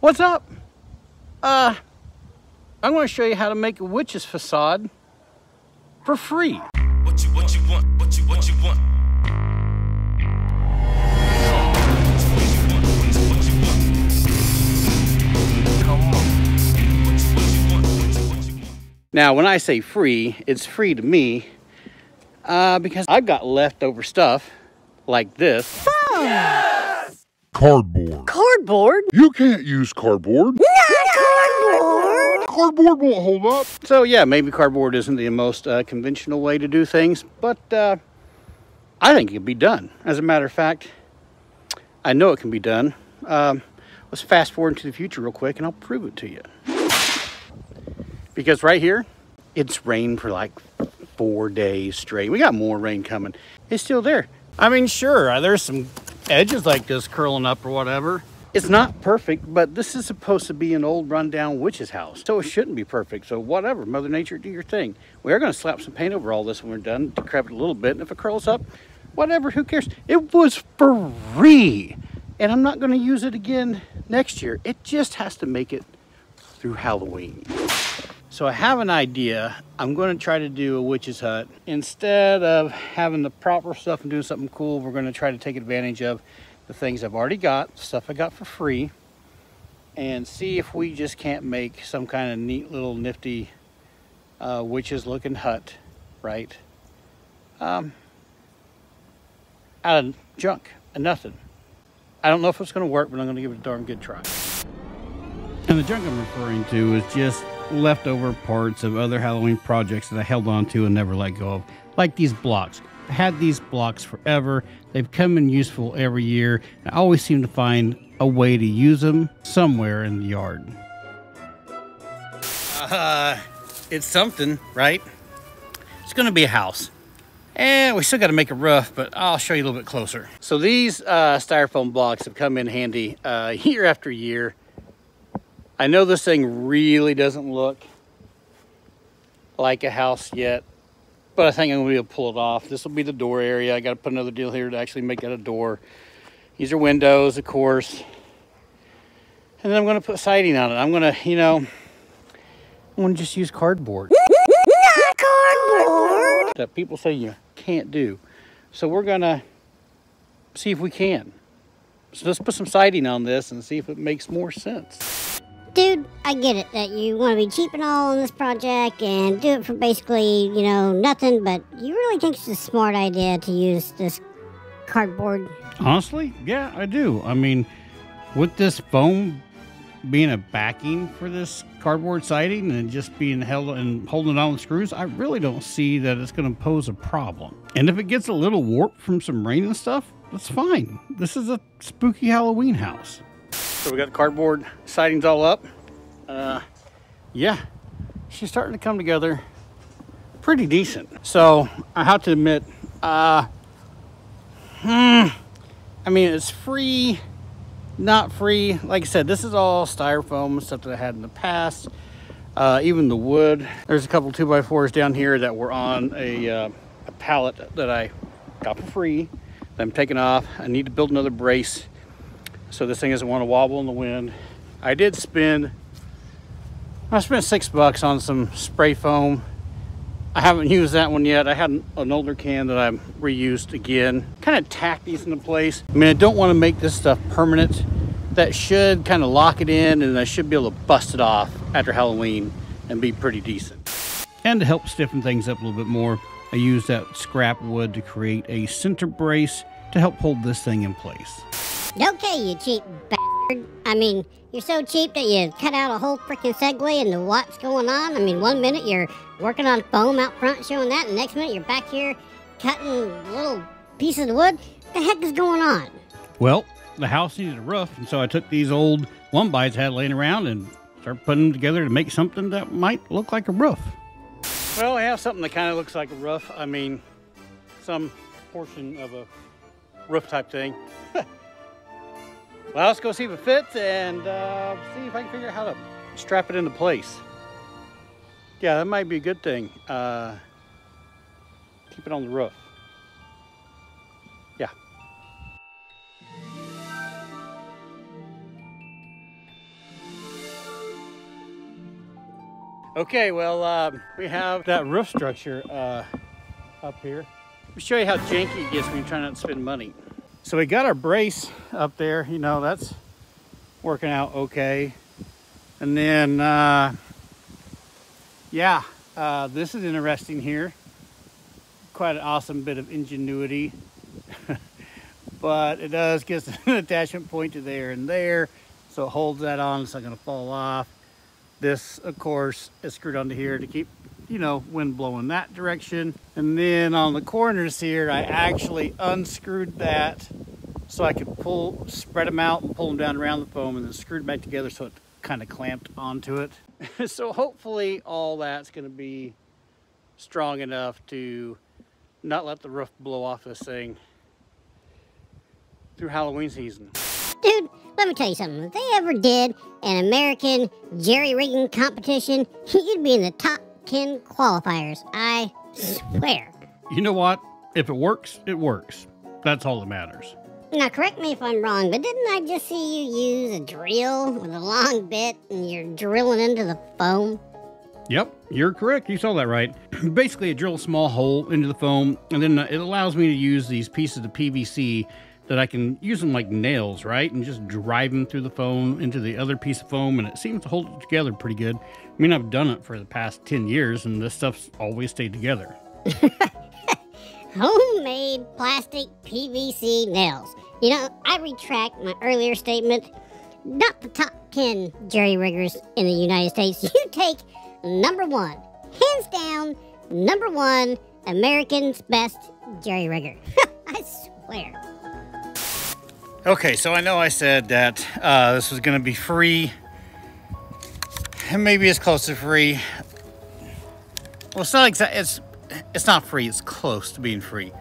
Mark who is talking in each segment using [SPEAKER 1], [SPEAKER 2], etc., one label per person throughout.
[SPEAKER 1] What's up? Uh, I'm going to show you how to make a witch's facade for free.
[SPEAKER 2] What you what you want? What you what you want?
[SPEAKER 1] Now, when I say free, it's free to me uh, because I've got leftover stuff like this.
[SPEAKER 3] Cardboard.
[SPEAKER 4] Cardboard?
[SPEAKER 3] You can't use cardboard.
[SPEAKER 4] Not cardboard!
[SPEAKER 3] Cardboard won't hold up.
[SPEAKER 1] So yeah, maybe cardboard isn't the most uh, conventional way to do things, but uh, I think it can be done. As a matter of fact, I know it can be done. Um, let's fast forward into the future real quick and I'll prove it to you. Because right here, it's rained for like four days straight. We got more rain coming. It's still there. I mean, sure, uh, there's some edges like this curling up or whatever. It's not perfect, but this is supposed to be an old rundown witch's house. So it shouldn't be perfect. So whatever, Mother Nature, do your thing. We are going to slap some paint over all this when we're done, decrep it a little bit. And if it curls up, whatever, who cares? It was free. And I'm not going to use it again next year. It just has to make it through Halloween. So I have an idea. I'm going to try to do a witch's hut. Instead of having the proper stuff and doing something cool, we're going to try to take advantage of the things I've already got, stuff I got for free, and see if we just can't make some kind of neat little nifty uh, witches looking hut, right? Um, out of junk and nothing. I don't know if it's going to work, but I'm going to give it a darn good try. And the junk I'm referring to is just leftover parts of other Halloween projects that I held on to and never let go of, like these blocks. I had these blocks forever. They've come in useful every year. And I always seem to find a way to use them somewhere in the yard. Uh, it's something, right? It's going to be a house. And we still got to make a roof, but I'll show you a little bit closer. So these uh, styrofoam blocks have come in handy uh, year after year. I know this thing really doesn't look like a house yet, but I think I'm gonna be able to pull it off. This will be the door area. I gotta put another deal here to actually make that a door. These are windows, of course. And then I'm gonna put siding on it. I'm gonna, you know, I'm gonna just use cardboard
[SPEAKER 4] Not cardboard!
[SPEAKER 1] that people say you can't do. So we're gonna see if we can. So let's put some siding on this and see if it makes more sense.
[SPEAKER 4] Dude, I get it that you want to be cheap and all on this project and do it for basically, you know, nothing, but you really think it's a smart idea to use this cardboard?
[SPEAKER 1] Honestly, yeah, I do. I mean, with this foam being a backing for this cardboard siding and just being held and holding on with screws, I really don't see that it's going to pose a problem. And if it gets a little warped from some rain and stuff, that's fine. This is a spooky Halloween house. So we got the cardboard sidings all up. Uh, yeah, she's starting to come together pretty decent. So I have to admit, uh, hmm, I mean, it's free, not free. Like I said, this is all styrofoam stuff that I had in the past. Uh, even the wood. There's a couple two by fours down here that were on a, uh, a pallet that I got for free. That I'm taking off. I need to build another brace so this thing doesn't want to wobble in the wind. I did spend, I spent six bucks on some spray foam. I haven't used that one yet. I had an, an older can that I reused again. Kind of tack these into place. I mean, I don't want to make this stuff permanent. That should kind of lock it in and I should be able to bust it off after Halloween and be pretty decent. And to help stiffen things up a little bit more, I used that scrap wood to create a center brace to help hold this thing in place.
[SPEAKER 4] Okay, you cheap bastard. I mean, you're so cheap that you cut out a whole freaking segue into what's going on. I mean, one minute you're working on foam out front showing that, and next minute you're back here cutting little pieces of wood. What the heck is going on?
[SPEAKER 1] Well, the house needed a roof, and so I took these old lumbites I had laying around and started putting them together to make something that might look like a roof. Well, I have something that kind of looks like a roof. I mean, some portion of a roof type thing. Well, let's go see if it fits and uh, see if I can figure out how to strap it into place. Yeah, that might be a good thing. Uh, keep it on the roof. Yeah. Okay, well, uh, we have that roof structure uh, up here. Let me show you how janky it gets when you're trying not to spend money. So we got our brace up there, you know, that's working out okay. And then, uh, yeah, uh, this is interesting here. Quite an awesome bit of ingenuity. but it does get an attachment point to there and there. So it holds that on, it's not gonna fall off. This, of course, is screwed onto here to keep, you know, wind blowing that direction. And then on the corners here, I actually unscrewed that so I could pull, spread them out and pull them down around the foam and then screwed back together so it kind of clamped onto it. so hopefully all that's gonna be strong enough to not let the roof blow off this thing through Halloween season.
[SPEAKER 4] Dude, let me tell you something. If they ever did an American jerry rigging competition, you'd be in the top 10 qualifiers. I swear.
[SPEAKER 1] You know what? If it works, it works. That's all that matters.
[SPEAKER 4] Now, correct me if I'm wrong, but didn't I just see you use a drill with a long bit and you're drilling into the foam?
[SPEAKER 1] Yep, you're correct. You saw that right. Basically, I drill a small hole into the foam, and then uh, it allows me to use these pieces of PVC that I can use them like nails, right? And just drive them through the foam into the other piece of foam, and it seems to hold it together pretty good. I mean, I've done it for the past 10 years, and this stuff's always stayed together.
[SPEAKER 4] Homemade plastic PVC nails. You know, I retract my earlier statement. Not the top 10 jerry riggers in the United States. You take number one, hands down, number one, American's best jerry rigger. I swear.
[SPEAKER 1] Okay, so I know I said that uh, this was to be free, and maybe it's close to free. Well, it's not exact. It's it's not free. It's close to being free.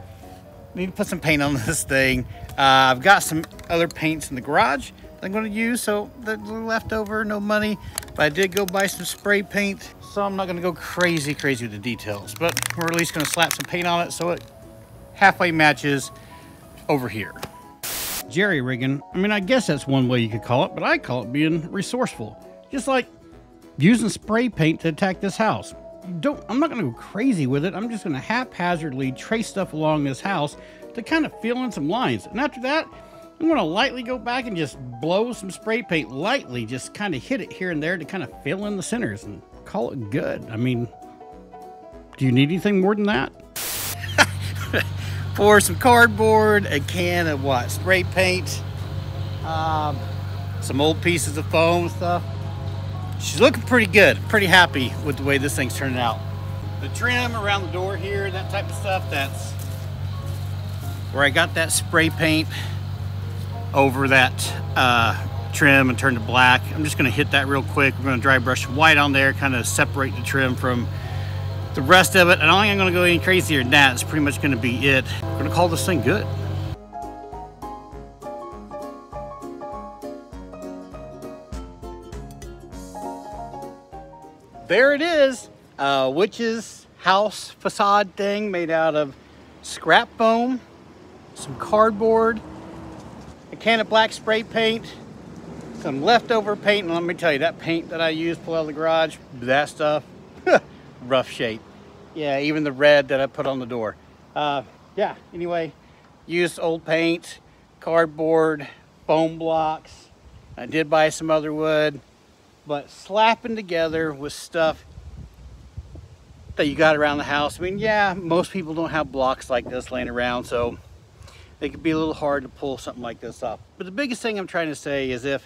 [SPEAKER 1] Need to put some paint on this thing. Uh, I've got some other paints in the garage that I'm to use, so the left over, no money. But I did go buy some spray paint, so I'm not to go crazy, crazy with the details. But we're at least to slap some paint on it so it halfway matches over here jerry rigging. I mean, I guess that's one way you could call it, but I call it being resourceful. Just like using spray paint to attack this house. Don't I'm not gonna go crazy with it. I'm just gonna haphazardly trace stuff along this house to kind of fill in some lines. And after that, I'm gonna lightly go back and just blow some spray paint lightly, just kind of hit it here and there to kind of fill in the centers and call it good. I mean, do you need anything more than that? For some cardboard, a can of what? Spray paint, um, some old pieces of foam stuff. She's looking pretty good. Pretty happy with the way this thing's turning out. The trim around the door here, that type of stuff, that's where I got that spray paint over that uh, trim and turned to black. I'm just gonna hit that real quick. We're gonna dry brush white on there, kind of separate the trim from the rest of it. I don't think I'm gonna go any crazier than that. It's pretty much gonna be it. We're gonna call this thing good. There it is, uh, witch's house facade thing made out of scrap foam, some cardboard, a can of black spray paint, some leftover paint, and let me tell you, that paint that I used pull out of the garage, that stuff, rough shape. Yeah, even the red that I put on the door. Uh, yeah, anyway, used old paint, cardboard, foam blocks. I did buy some other wood, but slapping together with stuff that you got around the house. I mean, yeah, most people don't have blocks like this laying around, so it could be a little hard to pull something like this up. But the biggest thing I'm trying to say is if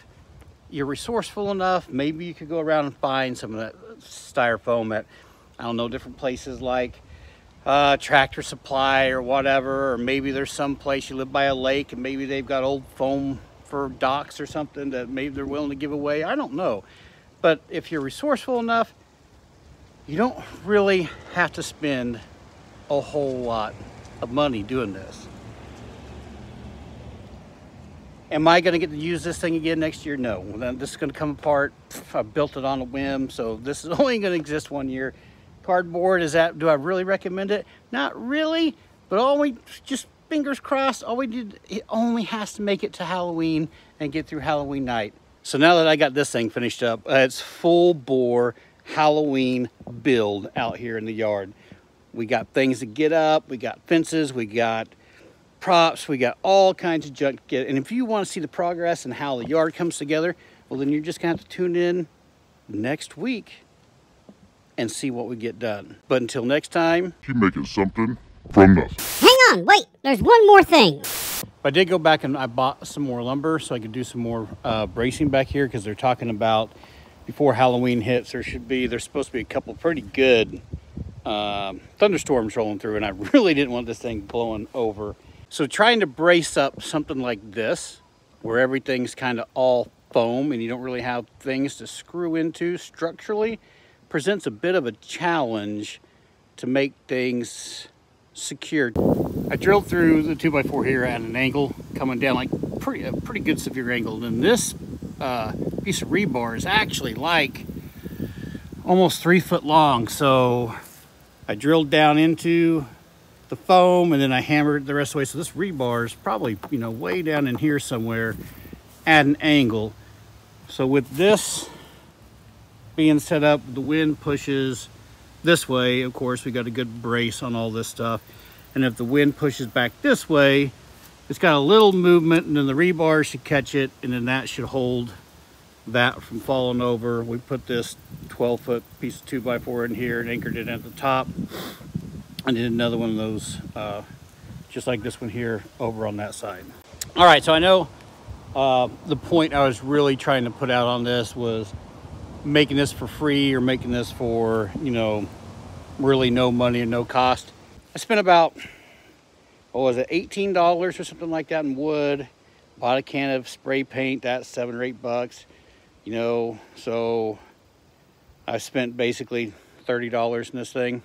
[SPEAKER 1] you're resourceful enough, maybe you could go around and find some of that styrofoam at I don't know, different places like uh, Tractor Supply or whatever, or maybe there's some place you live by a lake and maybe they've got old foam for docks or something that maybe they're willing to give away. I don't know. But if you're resourceful enough, you don't really have to spend a whole lot of money doing this. Am I going to get to use this thing again next year? No. This is going to come apart. I built it on a whim, so this is only going to exist one year cardboard. Is that, do I really recommend it? Not really, but all we, just fingers crossed, all we did, it only has to make it to Halloween and get through Halloween night. So now that I got this thing finished up, uh, it's full bore Halloween build out here in the yard. We got things to get up, we got fences, we got props, we got all kinds of junk to get. And if you want to see the progress and how the yard comes together, well, then you're just to have to tune in next week and see what we get done. But until next time,
[SPEAKER 3] Keep making something from nothing.
[SPEAKER 4] Hang on, wait, there's one more thing.
[SPEAKER 1] I did go back and I bought some more lumber so I could do some more uh, bracing back here because they're talking about before Halloween hits, there should be, there's supposed to be a couple pretty good um, thunderstorms rolling through, and I really didn't want this thing blowing over. So trying to brace up something like this, where everything's kind of all foam and you don't really have things to screw into structurally, presents a bit of a challenge to make things secure. I drilled through the 2x4 here at an angle, coming down like pretty, a pretty good severe angle. And this uh, piece of rebar is actually like almost three foot long. So I drilled down into the foam and then I hammered the rest of the way. So this rebar is probably, you know, way down in here somewhere at an angle. So with this being set up, the wind pushes this way. Of course, we got a good brace on all this stuff. And if the wind pushes back this way, it's got a little movement and then the rebar should catch it and then that should hold that from falling over. We put this 12 foot piece of 2x4 in here and anchored it at the top. I did another one of those, uh, just like this one here, over on that side. All right, so I know uh, the point I was really trying to put out on this was making this for free or making this for, you know, really no money and no cost. I spent about, what was it, $18 or something like that in wood. Bought a can of spray paint, that's seven or eight bucks. You know, so I spent basically $30 in this thing.